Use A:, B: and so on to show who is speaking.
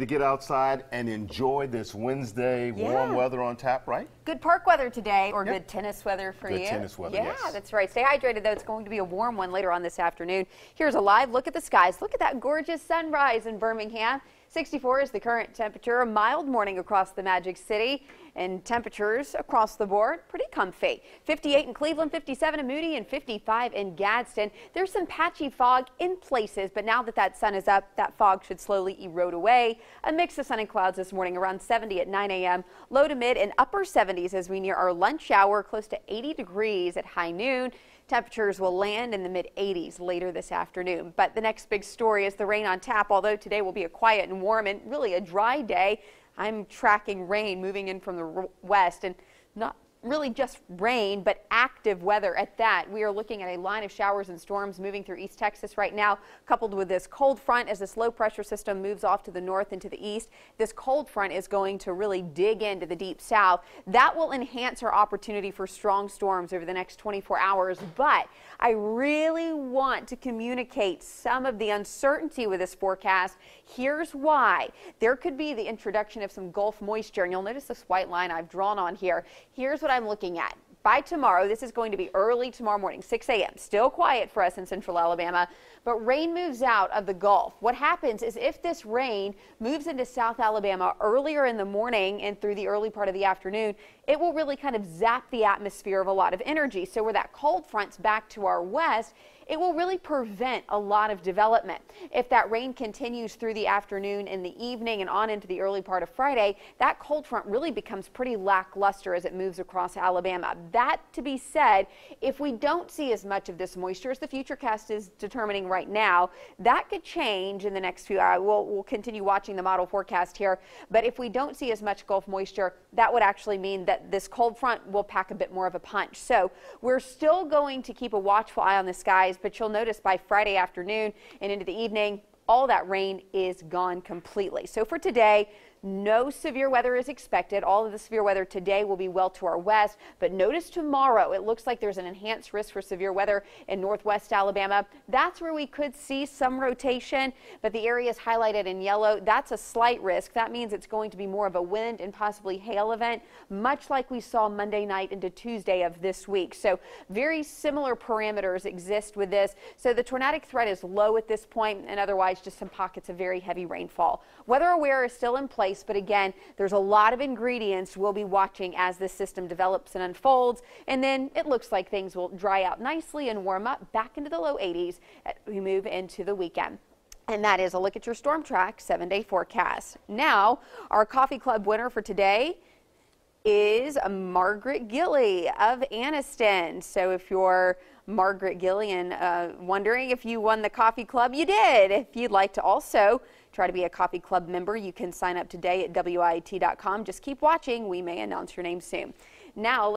A: to get outside and enjoy this Wednesday warm weather on tap, right?
B: Good park weather today, or
A: Yep.
B: good tennis weather for
A: Good
B: you.
A: tennis weather,
B: Yeah,
A: yes.
B: that's right. Stay hydrated, though. It's going to be a warm one later on this afternoon. Here's a live look at the skies. Look at that gorgeous sunrise in Birmingham. 64 is the current temperature. A mild morning across the Magic City, and temperatures across the board pretty comfy. 58 in Cleveland, 57 in Moody, and 55 in Gadsden. There's some patchy fog in places, but now that that sun is up, that fog should slowly erode away. A mix of sun and clouds this morning, around 70 at 9 a.m. Low to mid and upper 70s as we near our lunch hour, close to 80 degrees at high noon. Temperatures will land in the mid 80s later this afternoon. But the next big story is the rain on tap. Although today will be a quiet and warm and really a dry day, I'm tracking rain moving in from the west and not really just rain, but active weather at that. We are looking at a line of showers and storms moving through East Texas right now, coupled with this cold front as this low pressure system moves off to the north and to the east. This cold front is going to really dig into the deep south. That will enhance our opportunity for strong storms over the next 24 hours. But I really want to communicate some of the uncertainty with this forecast. Here's why. There could be the introduction of some Gulf moisture, and you'll notice this white line I've drawn on here. Here's what I'm looking at. By tomorrow, this is going to be early tomorrow morning, 6 a.m. Still quiet for us in central Alabama, but rain moves out of the Gulf. What happens is if this rain moves into South Alabama earlier in the morning and through the early part of the afternoon, it will really kind of zap the atmosphere of a lot of energy. So where that cold front's back to our west, it will really prevent a lot of development. If that rain continues through the afternoon and the evening and on into the early part of Friday, that cold front really becomes pretty lackluster as it moves across Alabama. That to be said, if we don't see as much of this moisture as the Futurecast is determining right now, that could change in the next few hours. We'll, we'll continue watching the model forecast here, but if we don't see as much Gulf moisture, that would actually mean that this cold front will pack a bit more of a punch. So we're still going to keep a watchful eye on the skies, but you'll notice by Friday afternoon and into the evening, all that rain is gone completely. So for today, no severe weather is expected. All of the severe weather today will be well to our west, but notice tomorrow it looks like there's an enhanced risk for severe weather in northwest Alabama. That's where we could see some rotation, but the areas highlighted in yellow, that's a slight risk. That means it's going to be more of a wind and possibly hail event, much like we saw Monday night into Tuesday of this week. So very similar parameters exist with this. So the tornadic threat is low at this point, and otherwise just some pockets of very heavy rainfall. Weather aware is still in place, but again, there's a lot of ingredients we'll be watching as this system develops and unfolds. And then it looks like things will dry out nicely and warm up back into the low 80s as we move into the weekend. And that is a look at your storm track seven day forecast. Now, our coffee club winner for today is Margaret Gilly of Anniston. So if you're Margaret Gillian uh, wondering if you won the coffee club, you did. If you'd like to also try to be a coffee club member, you can sign up today at WIAT.com. Just keep watching. We may announce your name soon. Now,